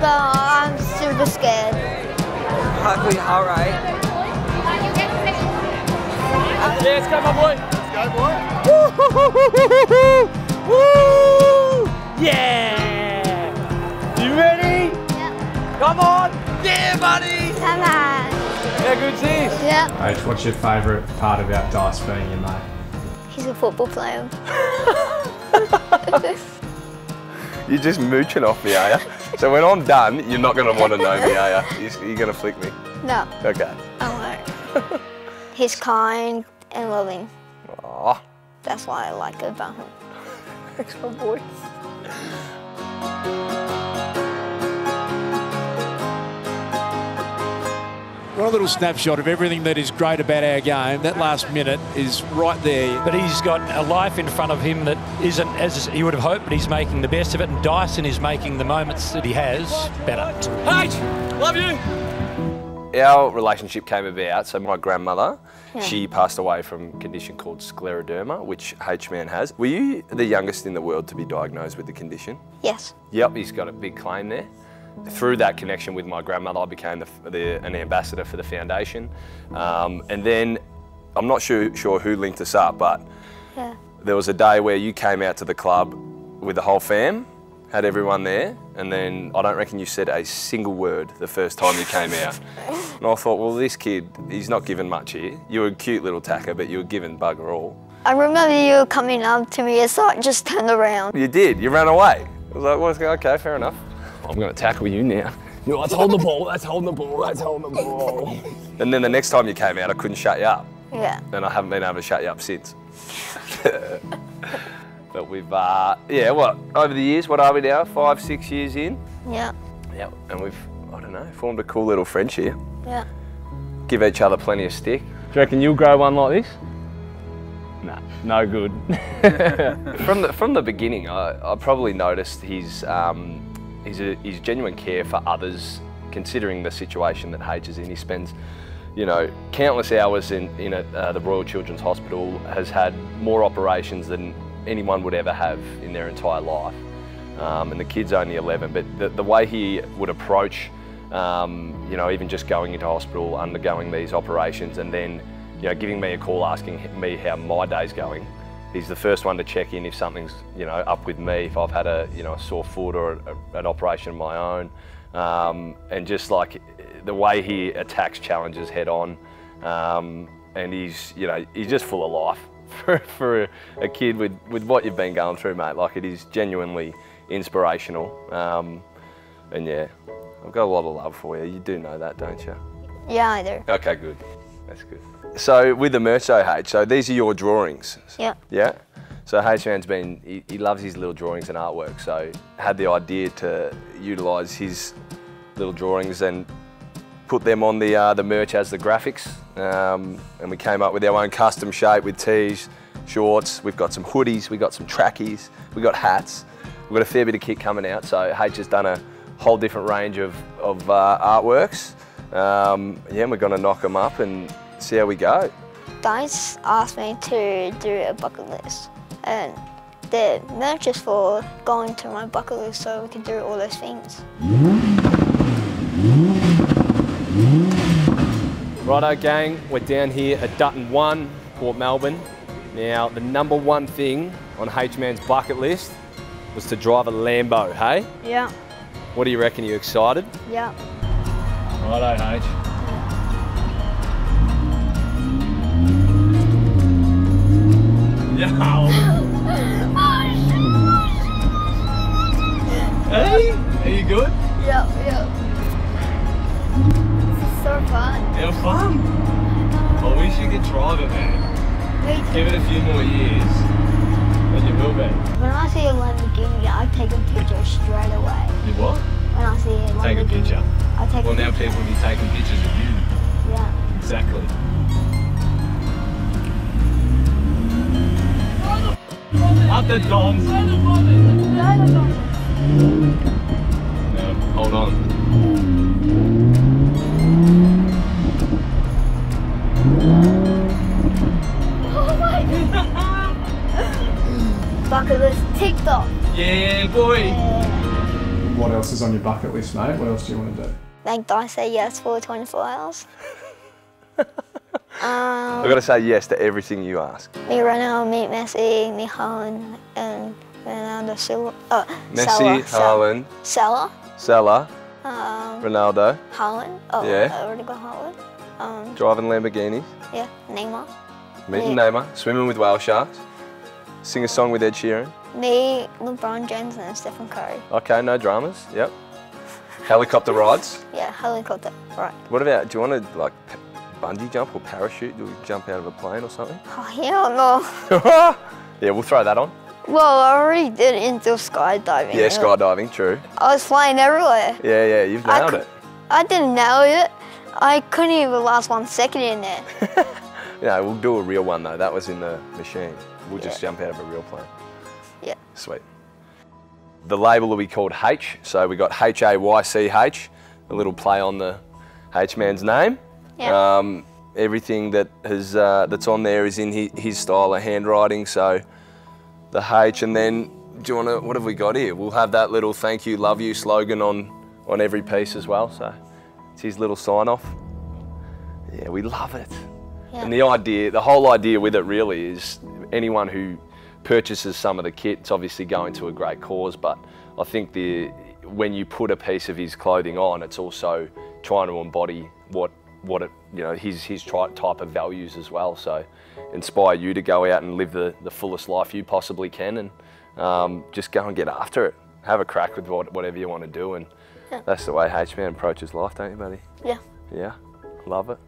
but I'm super scared. Heart, all right. Yeah, let's go, my boy. Woo! Yeah! You ready? Yep. Come on! Yeah, buddy! Come on. How good's this? Yep. H, what's your favourite part about Dice being your mate? He's a football player. You're just mooching off me, are you? So when I'm done, you're not going to want to know me, are you? You're, going to flick me. No, Okay. I won't. He's kind and loving. Aw. That's why I like about him. Thanks, my boy. A little snapshot of everything that is great about our game. That last minute is right there. But he's got a life in front of him that isn't as he would have hoped, but he's making the best of it. And Dyson is making the moments that he has better. H, love you! Our relationship came about, so my grandmother, she passed away from a condition called scleroderma, which H-Man has. Were you the youngest in the world to be diagnosed with the condition? Yes. Yep, he's got a big claim there. Through that connection with my grandmother, I became the, the, an ambassador for the foundation. Um, and then, I'm not sure, sure who linked us up, but Yeah. there was a day where you came out to the club with the whole fam, had everyone there, and then I don't reckon you said a single word the first time you came out. And I thought, well, this kid, he's not given much here. You were a cute little tacker, but you were given bugger all. I remember you coming up to me, so I just turned around. You did, you ran away. I was like, well, okay, fair enough. I'm going to tackle you now. You know, let's hold the ball, let's hold the ball, let's hold the ball. and then the next time you came out, I couldn't shut you up. Yeah. and I haven't been able to shut you up since. but we've, uh, yeah, what, over the years, what are we now? Five, six years in? Yeah. Yeah, and we've, I don't know, formed a cool little friendship. Yeah. Give each other plenty of stick. Do you reckon you'll grow one like this? Nah, no good. from the from the beginning, I, I probably noticed his um, his, genuine care for others, considering the situation that H is in. He spends, you know, countless hours in in a, uh, the Royal Children's Hospital. Has had more operations than anyone would ever have in their entire life. Um, and the kid's only 11, but the, the way he would approach, um, you know, even just going into hospital, undergoing these operations, and then, you know, giving me a call asking me how my day's going. He's the first one to check in if something's, you know, up with me, if I've had a, you know, a sore foot or a, an operation of my own. Um, and just like the way he attacks challenges head on, um, and he's, you know, he's just full of life for, for a, a kid with, with what you've been going through, mate. Like it is genuinely inspirational. Um, and yeah, I've got a lot of love for you. You do know that, don't you? Yeah, I do. Okay, good. That's good. So with the merch though, H, so these are your drawings. Yeah. Yeah? So H-Man's been, he, he loves his little drawings and artwork, so had the idea to utilise his little drawings and put them on the, uh, the merch as the graphics. Um, and we came up with our own custom shape with tees, shorts, we've got some hoodies, we've got some trackies, we've got hats. We've got a fair bit of kit coming out, so H has done a whole different range of, of uh, artworks. Um, yeah, and we're gonna knock them up and see how we go. Dice asked me to do a bucket list, and the merch is for going to my bucket list so we can do all those things. Righto gang, we're down here at Dutton 1, Port Melbourne. Now, the number one thing on H-Man's bucket list was to drive a Lambo, hey? Yeah. What do you reckon, you excited? Yeah. Righto, H. Oh, hey, are you good? Yeah, yeah. This is so fun. Have fun. I wish you could drive it, man. Wait, Give it a few more years, and you will be. when I see a Lamborghini, I take a picture straight away. You what? When I see a Lamborghini, Take a picture. I take Well, now picture. people will be taking pictures of you. Yeah. Exactly. Up the dogs. No, hold on. Oh my Bucket list TikTok. Yeah, boy. What else is on your bucket list, mate? What else do you want to do? Make Dice say yes for 24 hours. um, I've got to say yes to everything you ask. me Ronaldo, meet Messi, me Haaland, and Ronaldo Silva. Uh, Messi, Haaland, Salah. Salah, Um, Ronaldo, Haaland. Oh, Yeah. I already got Haaland. Um, driving Lamborghinis, yeah, Neymar. meeting Yeah. Neymar, swimming with whale sharks, sing a song with Ed Sheeran. Me, LeBron James, and Stephen Curry. Okay, no dramas. Yep. Helicopter rides. Yeah, helicopter. Right. What about? Do you want to like bungee jump or parachute? Do we jump out of a plane or something? Oh, hell no. yeah, we'll throw that on. Well, I already did indoor skydiving. Yeah, skydiving, true. I was flying everywhere. Yeah, yeah, you've nailed cou- it. I didn't nail it. I couldn't even last one second in there. Yeah, we'll do a real one though. That was in the machine. We'll just jump out of a real plane. Yeah. Sweet. The label will be called H. So we got H A Y C H, a little play on the H man's name. Yeah. Um, everything that has uh, that's on there is in his, his style of handwriting. So the H, and then do you want to? What have we got here? We'll have that little "Thank you, love you" slogan on on every piece as well. So it's his little sign off. Yeah, we love it. Yeah. And the idea, the whole idea with it really is anyone who purchases some of the kit, it's obviously going to a great cause, but I think the when you put a piece of his clothing on, it's also trying to embody what what it, you know his his tri- type of values as well. So inspire you to go out and live the, the fullest life you possibly can, and um, just go and get after it. Have a crack with what, whatever you want to do, and that's the way H Man approaches life, don't you, buddy? Yeah. Yeah, love it.